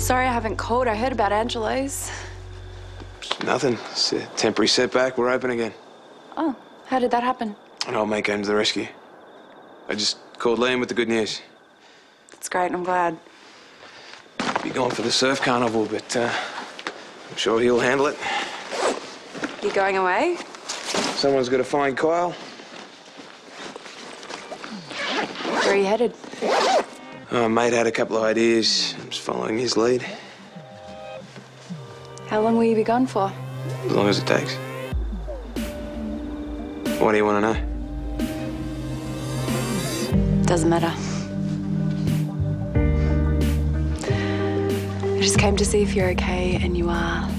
Sorry I haven't called. I heard about Angelo's. Nothing. It's a temporary setback. We're open again. Oh, how did that happen? And I'll make came to the rescue. I just called Liam with the good news. That's great. I'm glad. Be gone for the surf carnival, but uh, I'm sure he'll handle it. You going away? Someone's got to find Kyle. Where are you headed? Oh, mate had a couple of ideas. I'm just following his lead. How long will you be gone for? As long as it takes. What do you want to know? Doesn't matter. I just came to see if you're okay, and you are.